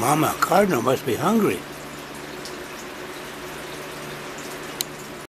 Mama Cardinal must be hungry.